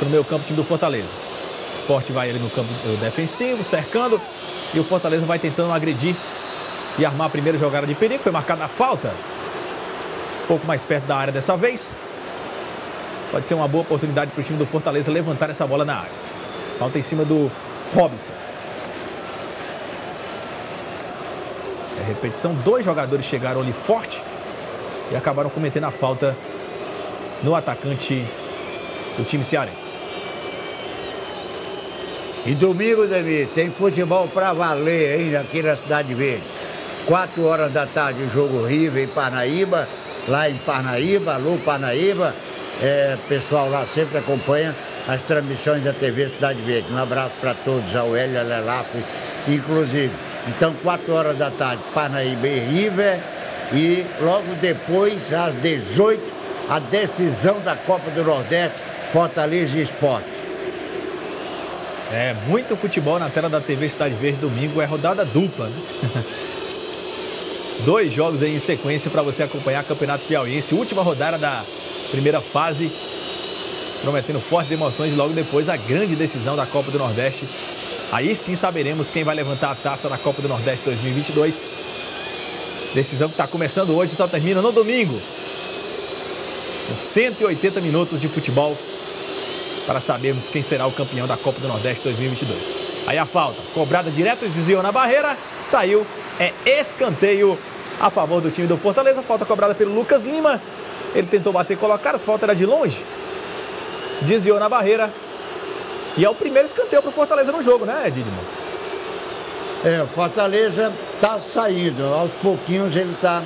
No meio campo, time do Fortaleza. O esporte vai ali no campo defensivo, cercando. E o Fortaleza vai tentando agredir e armar a primeira jogada de perigo. Foi marcada a falta. Um pouco mais perto da área dessa vez. Pode ser uma boa oportunidade para o time do Fortaleza levantar essa bola na área. Falta em cima do Robson. É repetição, dois jogadores chegaram ali forte e acabaram cometendo a falta no atacante do time cearense. E domingo, Davi, tem futebol para valer ainda aqui na Cidade Verde. Quatro horas da tarde, jogo River em Parnaíba, lá em Parnaíba, alô Parnaíba. É, pessoal lá sempre acompanha as transmissões da TV Cidade Verde. Um abraço para todos, ao Hélio, a Lelaf, inclusive. Então, 4 horas da tarde, Parnaíba e River. E logo depois, às 18, a decisão da Copa do Nordeste, Fortaleza Esporte. É, muito futebol na tela da TV Cidade Verde domingo, é rodada dupla, né? Dois jogos em sequência para você acompanhar o Campeonato Piauiense, última rodada da primeira fase, prometendo fortes emoções e logo depois a grande decisão da Copa do Nordeste. Aí sim saberemos quem vai levantar a taça na Copa do Nordeste 2022. Decisão que está começando hoje e só termina no domingo. Com 180 minutos de futebol para sabermos quem será o campeão da Copa do Nordeste 2022. Aí a falta, cobrada direto, desviou na barreira, saiu, é escanteio a favor do time do Fortaleza. Falta cobrada pelo Lucas Lima. Ele tentou bater colocar, essa falta era de longe. Desviou na barreira. E é o primeiro escanteio para o Fortaleza no jogo, né, Edilman? É, o Fortaleza está saindo. Aos pouquinhos ele está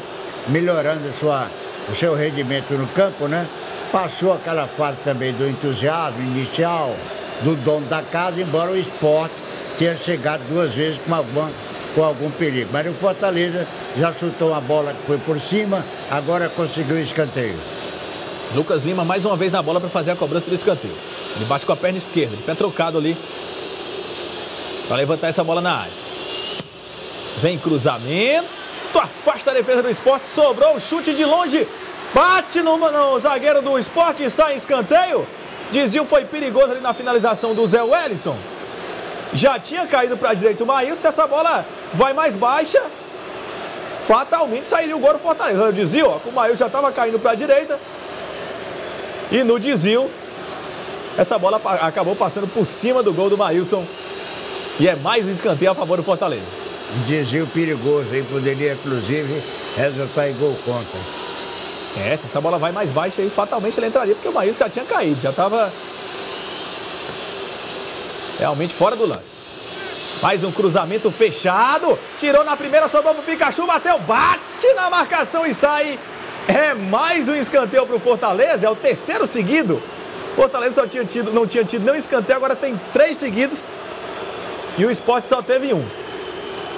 melhorando sua, o seu rendimento no campo, né? Passou aquela fase também do entusiasmo inicial, do dono da casa, embora o esporte tenha chegado duas vezes com, alguma, com algum perigo. Mas o Fortaleza já chutou uma bola que foi por cima, agora conseguiu o escanteio. Lucas Lima mais uma vez na bola para fazer a cobrança do escanteio. Ele bate com a perna esquerda, de pé trocado ali. Para levantar essa bola na área. Vem cruzamento, afasta a defesa do esporte, sobrou o chute de longe. Bate no, no zagueiro do esporte e sai escanteio. Desvio foi perigoso ali na finalização do Zé Wellison. Já tinha caído para a direita o Maílson. Se essa bola vai mais baixa, fatalmente sairia o gol do Fortaleza. O desvio, ó, o Maílson já estava caindo para a direita. E no desvio, essa bola acabou passando por cima do gol do Maílson. E é mais um escanteio a favor do Fortaleza. Desvio perigoso, hein? Poderia, inclusive, resultar em gol contra. É, se essa bola vai mais baixa aí, fatalmente ele entraria, porque o Maílson já tinha caído, já estava realmente fora do lance. Mais um cruzamento fechado, tirou na primeira, sobrou pro Pikachu, bateu, bate na marcação e sai. É mais um escanteio para o Fortaleza, é o terceiro seguido. Fortaleza só tinha tido, não tinha tido nenhum escanteio, agora tem três seguidos. E o esporte só teve um.